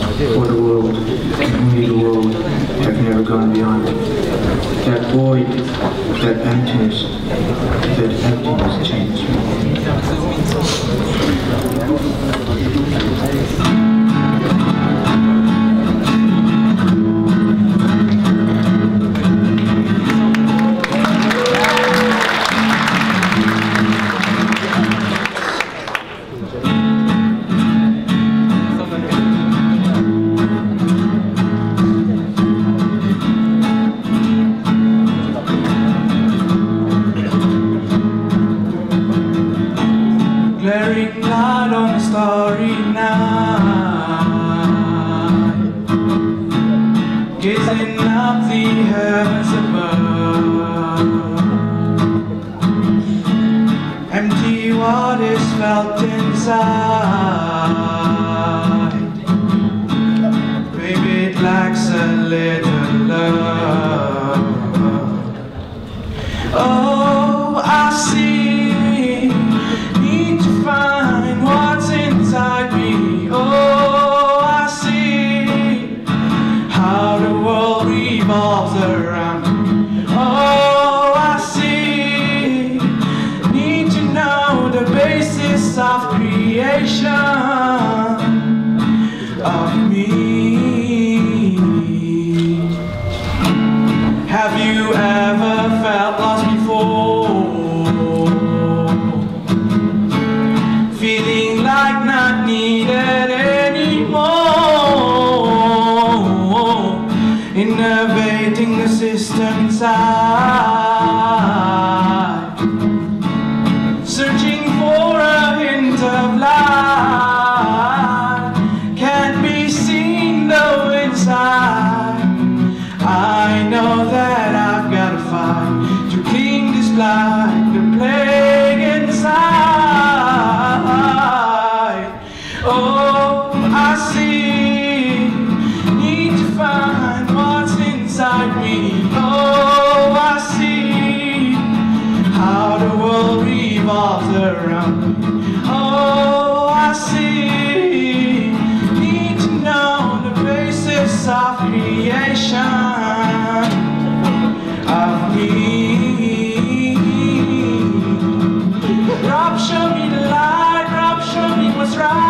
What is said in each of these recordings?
for the world, and only the world, have never gone beyond. That void, that emptiness, that emptiness gazing up the heavens above. Empty waters felt inside. below I see how the world revolves around me. Oh I see. The basis of creation. Of me. Rob show me the light Rob show me what's right.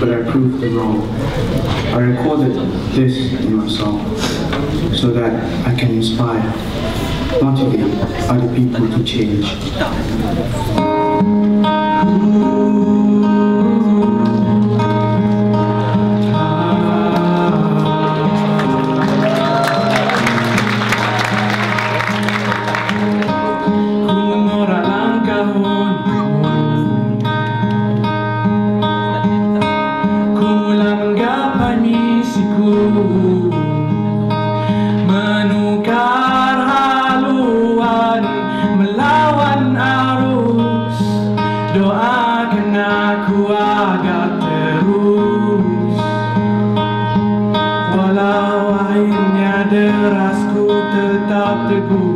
but I proved the wrong. I recorded this in my song so that I can inspire, not only other people to change. the goût.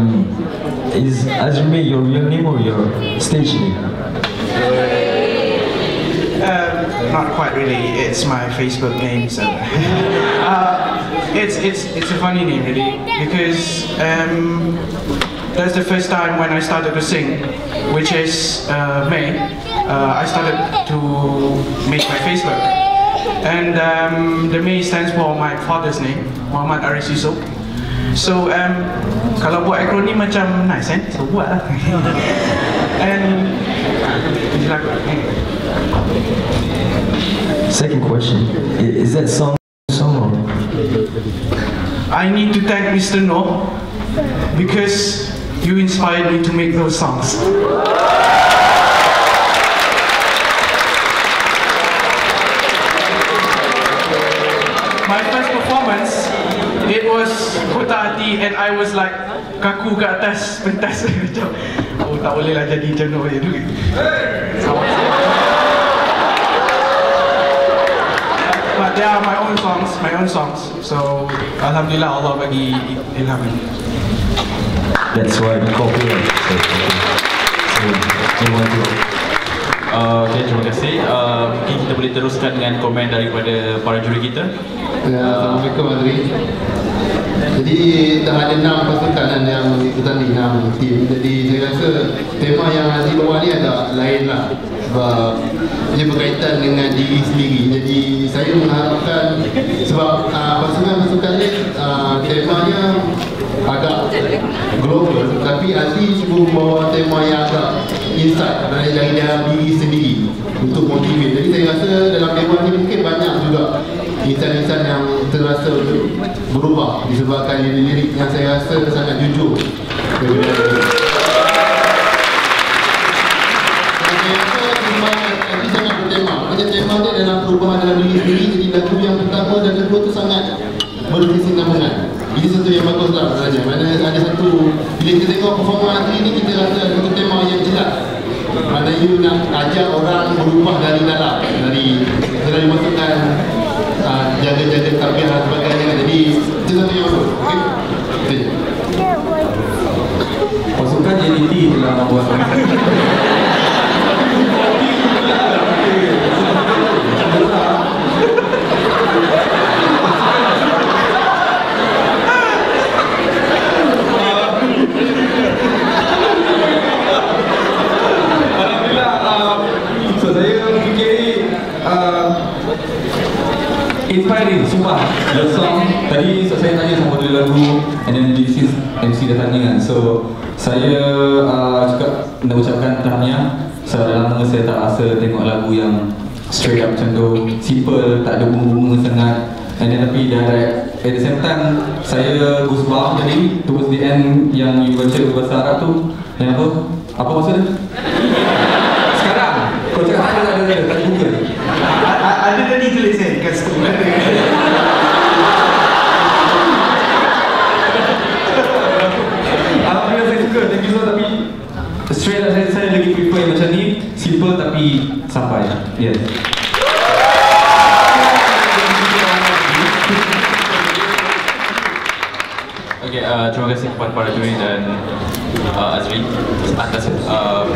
Um, is Azrimi your real name or your stage name? Uh, not quite really. It's my Facebook name, so uh, it's it's it's a funny name really because um, that's the first time when I started to sing, which is uh, May. Uh, I started to make my Facebook, and um, the May stands for my father's name, Muhammad Aris Yusof. So um, kalau buat akronim macam nice kan? So buat lah. and Second question. Is that song song? I need to thank Mr. No because you inspired me to make those songs. Kota Hati and I was like kaku ke atas pentas macam oh tak boleh lah jadi macam no je dulu. But they are my own songs, my own songs. So Alhamdulillah Allah bagi ilham. That's why we copyright. So, okay. so do you want to? Uh, okay, terima kasih. Uh, mungkin kita boleh teruskan dengan komen daripada para juri kita. Ya, Assalamualaikum Azri. Jadi dah ada enam pasukan kan yang bertanding enam tim. Jadi saya rasa tema yang Azri bawa ni agak lain lah sebab ia berkaitan dengan diri sendiri. Jadi saya mengharapkan sebab uh, pasukan-pasukan ni uh, temanya agak global tapi Azri cuba membawa tema yang agak inside dari dari dalam diri sendiri untuk motivate. Jadi saya rasa dalam tema ni mungkin banyak juga insan-insan yang terasa berubah disebabkan lirik-lirik yang saya rasa sangat jujur saya tema dia dalam perubahan dalam diri sendiri jadi lagu yang pertama dan kedua tu sangat berkesinambungan. Ini satu yang bagus lah sebenarnya. Mana ada satu bila kita tengok performa Azri ni kita rasa ada satu tema yang jelas. Mana you nak ajak orang berubah dari dalam dari dari masukkan uh, jaga-jaga tabiat dan sebagainya. Jadi itu satu yang bagus. Okey? Itu je Pasukan JDT telah membuat Alhamdulillah uh, So saya fikir uh, Inspiring, sumpah The song Tadi so, saya tanya sama model lagu And then this is Dah tanya kan So Saya uh, juga nak ucapkan tahniah So dah lama saya tak rasa tengok lagu yang Straight up macam tu. Simple, tak ada bunga-bunga sangat. And then tapi direct At the same time Saya goosebumps tadi Towards the end Yang you baca bahasa Arab tu. Yang apa? Apa maksud dia? Sekarang? Kau cakap tak ada, tak ada, tak Ada tadi tulis kan kat situ. Alhamdulillah saya suka Thank you so tapi Straight lah saya, saya lagi prefer yang macam ni Simple tapi sampai. Yes. Okay, uh, terima kasih kepada para juri dan uh, Azri atas uh,